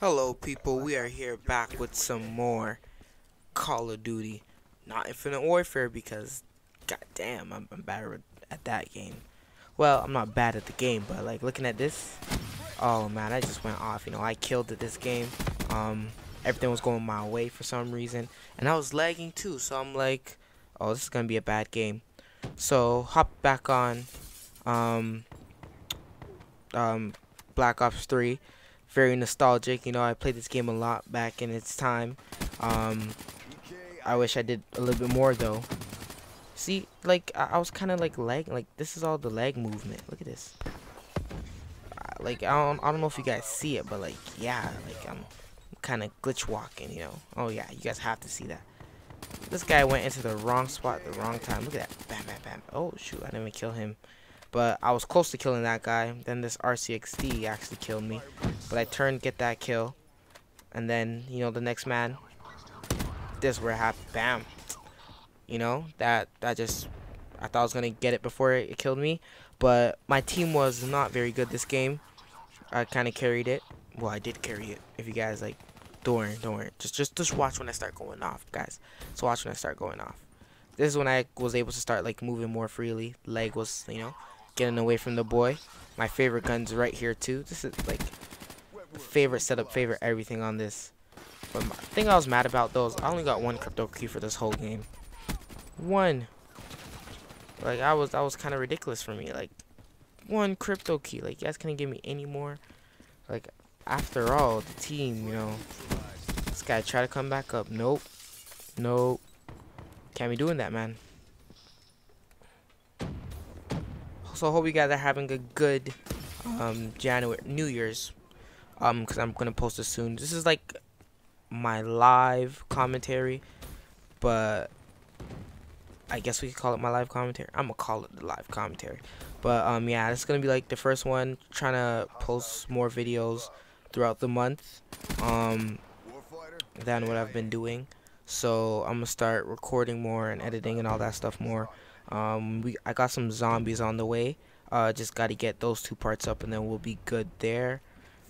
Hello people, we are here back with some more Call of Duty. Not Infinite Warfare because, goddamn, I'm, I'm bad at that game. Well, I'm not bad at the game, but like looking at this, oh man, I just went off. You know, I killed at this game. Um, everything was going my way for some reason, and I was lagging too. So I'm like, oh, this is gonna be a bad game. So hop back on, um, um, Black Ops 3 very nostalgic. You know, I played this game a lot back in its time. Um, I wish I did a little bit more though. See, like I, I was kind of like leg, like this is all the leg movement. Look at this. Uh, like I don't, I don't know if you guys see it, but like yeah, like I'm kind of glitch walking. You know. Oh yeah, you guys have to see that. This guy went into the wrong spot the wrong time. Look at that. Bam, bam, bam. Oh shoot, I didn't even kill him. But I was close to killing that guy. Then this RCXD actually killed me. But I turned, get that kill. And then, you know, the next man. This where it happened. Bam. You know, that, that just, I thought I was going to get it before it, killed me. But my team was not very good this game. I kind of carried it. Well, I did carry it. If you guys, like, don't worry, don't worry. Just, just, just watch when I start going off, guys. So watch when I start going off. This is when I was able to start, like, moving more freely. Leg was, you know, getting away from the boy. My favorite gun's right here too. This is like favorite setup, favorite everything on this. But the thing I was mad about though is I only got one crypto key for this whole game. One. Like I was, that was kind of ridiculous for me. Like one crypto key. Like you guys couldn't give me any more. Like after all, the team, you know, this guy tried to come back up. Nope. Nope. Can't be doing that, man. So I hope you guys are having a good um, January New Year's. Um, because I'm gonna post this soon. This is like my live commentary, but I guess we could call it my live commentary. I'm gonna call it the live commentary. But um, yeah, it's gonna be like the first one. Trying to post more videos throughout the month. Um, than what I've been doing. So I'm gonna start recording more and editing and all that stuff more. Um, we I got some zombies on the way. Uh, just got to get those two parts up, and then we'll be good there.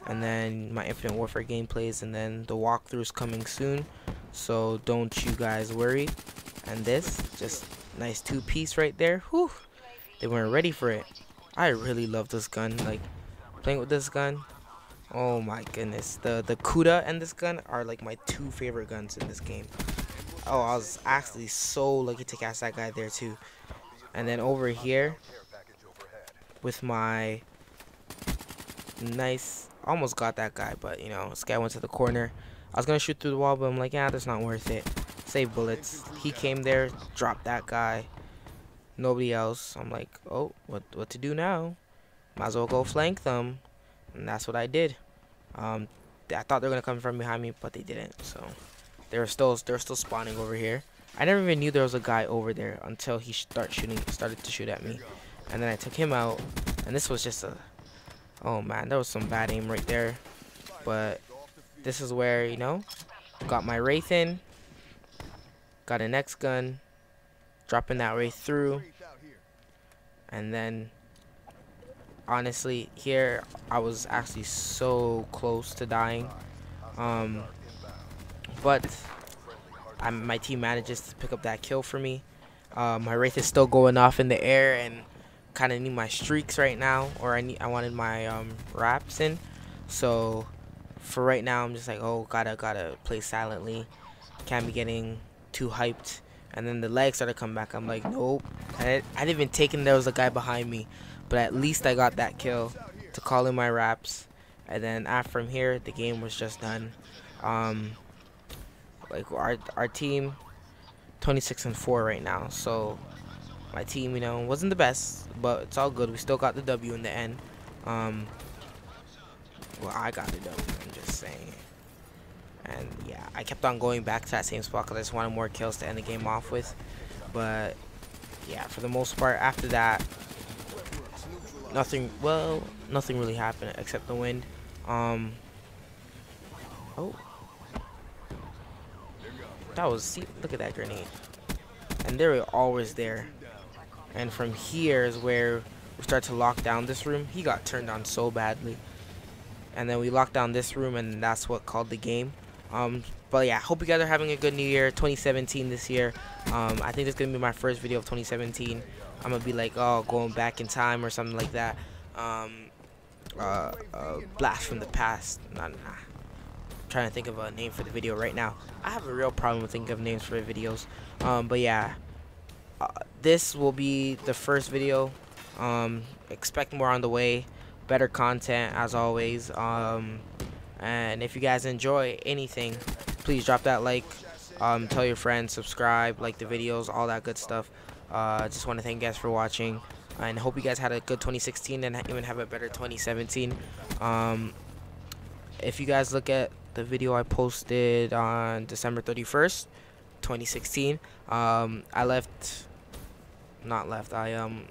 And then my Infinite Warfare gameplays, and then the walkthroughs coming soon. So don't you guys worry. And this, just nice two piece right there. Whew, they weren't ready for it. I really love this gun. Like playing with this gun. Oh my goodness, the the Kuda and this gun are like my two favorite guns in this game. Oh, I was actually so lucky to catch that guy there too. And then over here, with my nice, almost got that guy, but you know, this guy went to the corner. I was gonna shoot through the wall, but I'm like, yeah, that's not worth it. Save bullets. He came there, dropped that guy. Nobody else. I'm like, oh, what what to do now? Might as well go flank them, and that's what I did. Um, I thought they were gonna come from behind me, but they didn't. So they were still they're still spawning over here. I never even knew there was a guy over there until he start shooting started to shoot at me. And then I took him out. And this was just a Oh man, that was some bad aim right there. But this is where, you know, got my Wraith in. Got an X gun. Dropping that Wraith through. And then honestly, here I was actually so close to dying. Um but I, my team manages to pick up that kill for me. Uh, my Wraith is still going off in the air and kind of need my streaks right now, or I need I wanted my um, R.A.P.S. in. So for right now, I'm just like, oh, gotta gotta play silently. Can't be getting too hyped. And then the legs started coming back. I'm like, nope. I, didn't even take in there was a guy behind me, but at least I got that kill to call in my wraps. And then after from here, the game was just done. Um, like our our team 26 and 4 right now. So my team you know wasn't the best but it's all good. We still got the W in the end. Um well I got the W I'm just saying. And yeah I kept on going back to that same spot because I just wanted more kills to end the game off with. But yeah for the most part after that nothing well nothing really happened except the wind. Um oh that was, see, look at that grenade. And they were always there. And from here is where we start to lock down this room. He got turned on so badly. and then we locked down this room, and that's what called the game. Um, but yeah, hope you guys are having a good new year, 2017 this year. Um, I think this is gonna be my first video of 2017. I'm gonna be like, oh, going back in time or something like that. Um, uh, uh, blast from the past. Nah, nah. Trying to think of a name for the video right now. I have a real problem with thinking of names for videos. Um, but yeah, uh, this will be the first video. Um, expect more on the way. Better content as always. Um, and if you guys enjoy anything, please drop that like. Um, tell your friends, subscribe, like the videos, all that good stuff. Uh, just want to thank you guys for watching and hope you guys had a good 2016 and even have a better 2017 um, if you guys look at the video I posted on December 31st 2016 um, I left not left I um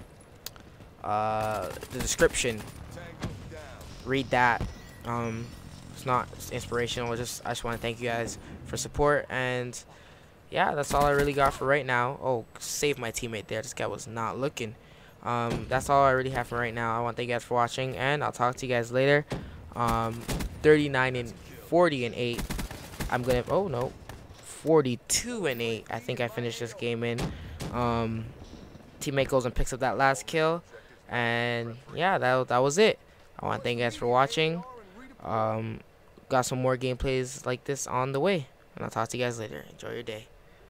uh, the description. Read that. Um, it's not inspirational just I just want to thank you guys for support and yeah that's all I really got for right now. Oh save my teammate there this guy was not looking. Um, that's all I really have for right now. I want to thank you guys for watching, and I'll talk to you guys later. Um, 39 and 40 and 8. I'm gonna. Oh no, 42 and 8. I think I finished this game in. Um, teammate goes and picks up that last kill, and yeah, that that was it. I want to thank you guys for watching. Um, got some more gameplays like this on the way, and I'll talk to you guys later. Enjoy your day.